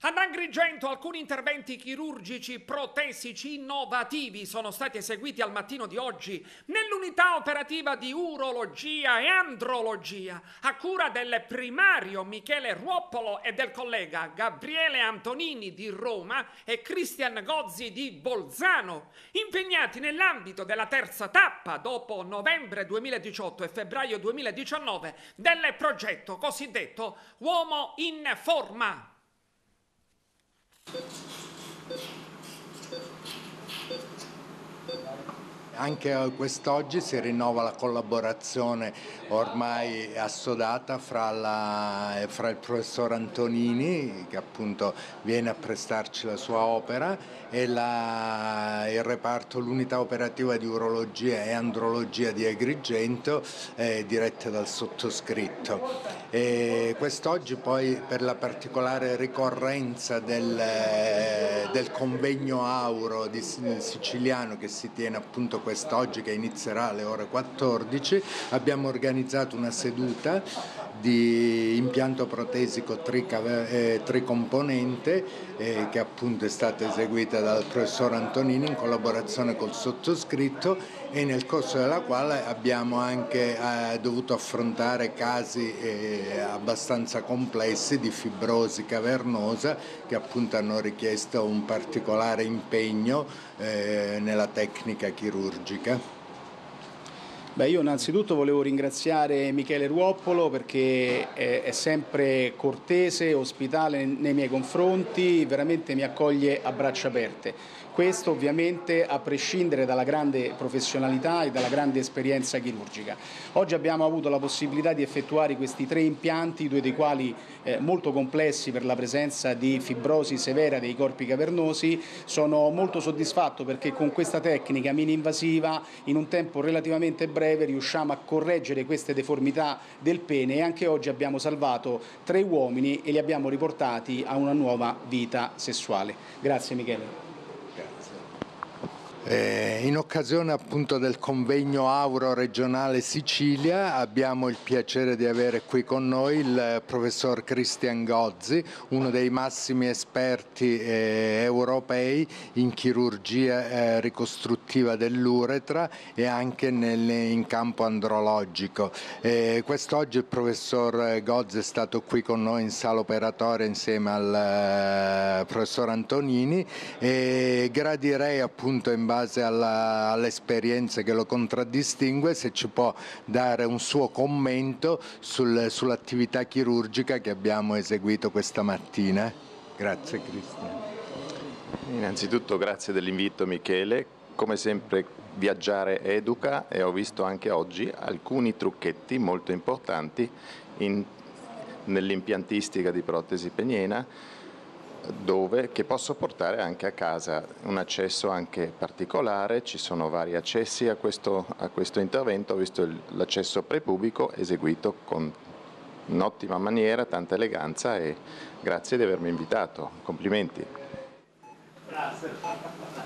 Ad Agrigento alcuni interventi chirurgici protesici innovativi sono stati eseguiti al mattino di oggi nell'unità operativa di urologia e andrologia a cura del primario Michele Ruoppolo e del collega Gabriele Antonini di Roma e Cristian Gozzi di Bolzano, impegnati nell'ambito della terza tappa dopo novembre 2018 e febbraio 2019 del progetto cosiddetto Uomo in Forma. Thank you. Anche quest'oggi si rinnova la collaborazione ormai assodata fra, la, fra, il professor Antonini, che appunto viene a prestarci la sua opera, e la, il reparto, l'unità operativa di urologia e andrologia di Agrigento, eh, diretta dal sottoscritto. Quest'oggi poi per la particolare ricorrenza del, del convegno auro di, siciliano che si tiene appunto quest'oggi che inizierà alle ore 14 abbiamo organizzato una seduta di impianto protesico eh, tricomponente eh, che appunto è stata eseguita dal professor Antonini in collaborazione col sottoscritto e nel corso della quale abbiamo anche eh, dovuto affrontare casi eh, abbastanza complessi di fibrosi cavernosa che appunto hanno richiesto un particolare impegno eh, nella tecnica chirurgica. Beh, io innanzitutto volevo ringraziare Michele Ruoppolo perché è, sempre cortese, ospitale nei miei confronti, veramente mi accoglie a braccia aperte. Questo ovviamente a prescindere dalla grande professionalità e dalla grande esperienza chirurgica. Oggi abbiamo avuto la possibilità di effettuare questi tre impianti, due dei quali eh, molto complessi per la presenza di fibrosi severa dei corpi cavernosi. Sono molto soddisfatto perché con questa tecnica mini-invasiva in un tempo relativamente breve riusciamo a correggere queste deformità del pene e anche oggi abbiamo salvato tre uomini e li abbiamo riportati a una nuova vita sessuale. Grazie Michele. Eh, in occasione appunto del convegno Auro regionale Sicilia abbiamo il piacere di avere qui con noi il professor Christian Gozzi, uno dei massimi esperti eh, europei in chirurgia eh, ricostruttiva dell'uretra e anche nel, in campo andrologico. Eh, quest'oggi il professor Gozzi è stato qui con noi in sala operatoria insieme al eh, professor Antonini e gradirei appunto in base base all'esperienza che lo contraddistingue, se ci può dare un suo commento sul, sull'attività chirurgica che abbiamo eseguito questa mattina. Grazie Cristian. Innanzitutto grazie dell'invito Michele, come sempre viaggiare educa e ho visto anche oggi alcuni trucchetti molto importanti nell'impiantistica di protesi peniena dove, che posso portare anche a casa, un accesso anche particolare, ci sono vari accessi a questo, a questo intervento, ho visto l'accesso prepubico eseguito con un'ottima maniera, tanta eleganza e grazie di avermi invitato, complimenti. Grazie.